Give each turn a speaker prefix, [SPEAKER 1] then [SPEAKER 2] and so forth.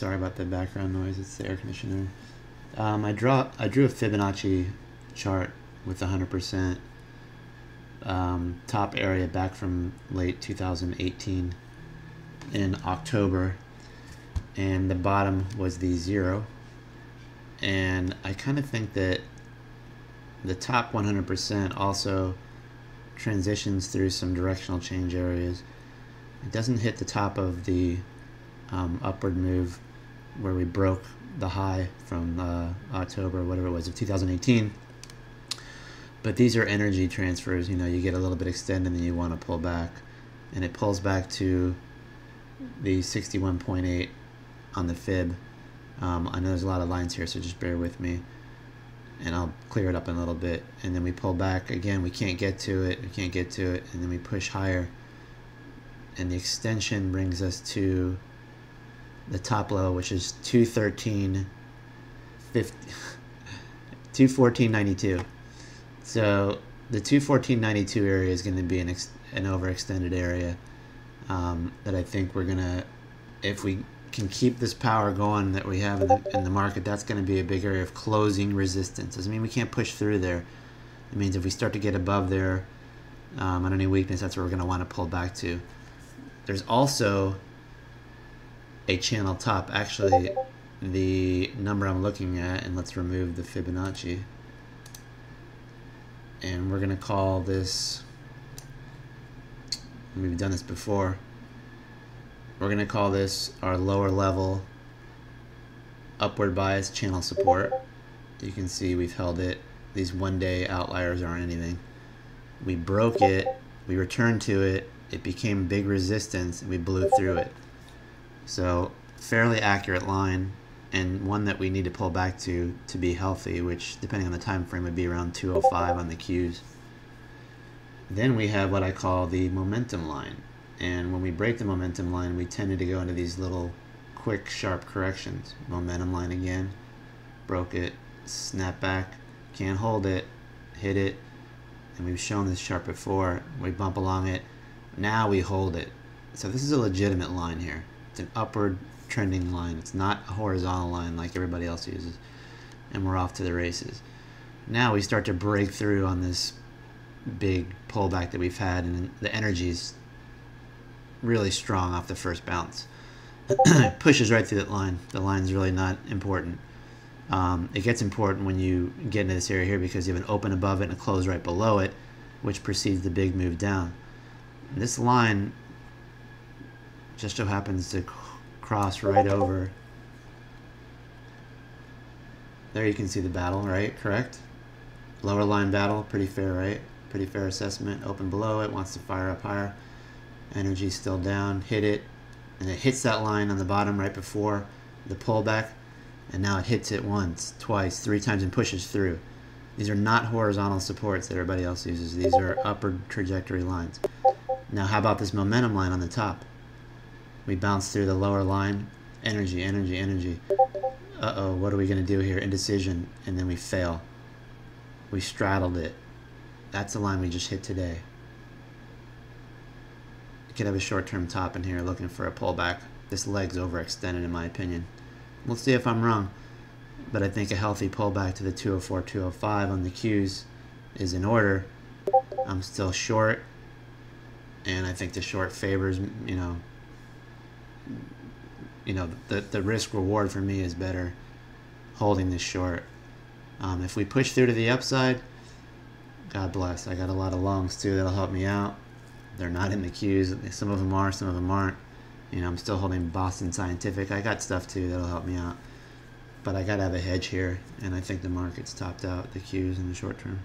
[SPEAKER 1] Sorry about the background noise. It's the air conditioner. Um, I draw. I drew a Fibonacci chart with 100% um, top area back from late 2018 in October, and the bottom was the zero. And I kind of think that the top 100% also transitions through some directional change areas. It doesn't hit the top of the um, upward move where we broke the high from uh, October, whatever it was, of 2018. But these are energy transfers. You know, you get a little bit extended and then you want to pull back. And it pulls back to the 61.8 on the fib. Um, I know there's a lot of lines here, so just bear with me and I'll clear it up in a little bit and then we pull back again we can't get to it we can't get to it and then we push higher and the extension brings us to the top low which is 213 50 214.92 so the 214.92 area is going to be an, an overextended area um, that I think we're going to if we can keep this power going that we have in the, in the market, that's going to be a big area of closing resistance. Doesn't mean we can't push through there. It means if we start to get above there um, on any weakness, that's where we're going to want to pull back to. There's also a channel top. Actually, the number I'm looking at, and let's remove the Fibonacci. And we're going to call this, we've done this before, we're going to call this our lower level upward bias channel support. You can see we've held it. These one day outliers aren't anything. We broke it, we returned to it, it became big resistance, and we blew through it. So fairly accurate line and one that we need to pull back to to be healthy, which depending on the time frame would be around 205 on the Qs. Then we have what I call the momentum line and when we break the momentum line we tended to go into these little quick sharp corrections. Momentum line again broke it snap back can't hold it hit it and we've shown this chart before. We bump along it. Now we hold it. So this is a legitimate line here it's an upward trending line it's not a horizontal line like everybody else uses and we're off to the races now we start to break through on this big pullback that we've had and the energies really strong off the first bounce. It pushes right through that line. The line's really not important. Um, it gets important when you get into this area here because you have an open above it and a close right below it, which precedes the big move down. This line just so happens to cross right over. There you can see the battle, right? Correct? Lower line battle, pretty fair, right? Pretty fair assessment. Open below it, wants to fire up higher energy still down, hit it, and it hits that line on the bottom right before the pullback, and now it hits it once, twice, three times, and pushes through. These are not horizontal supports that everybody else uses. These are upward trajectory lines. Now, how about this momentum line on the top? We bounce through the lower line, energy, energy, energy. Uh-oh, what are we going to do here? Indecision, and then we fail. We straddled it. That's the line we just hit today could have a short-term top in here looking for a pullback. This leg's overextended in my opinion. We'll see if I'm wrong. But I think a healthy pullback to the 204, 205 on the Qs is in order. I'm still short. And I think the short favors, you know, you know, the, the risk reward for me is better holding this short. Um, if we push through to the upside, God bless. I got a lot of longs too that'll help me out. They're not in the Qs. Some of them are, some of them aren't. You know, I'm still holding Boston Scientific. I got stuff too that'll help me out. But I got to have a hedge here, and I think the market's topped out the Qs in the short term.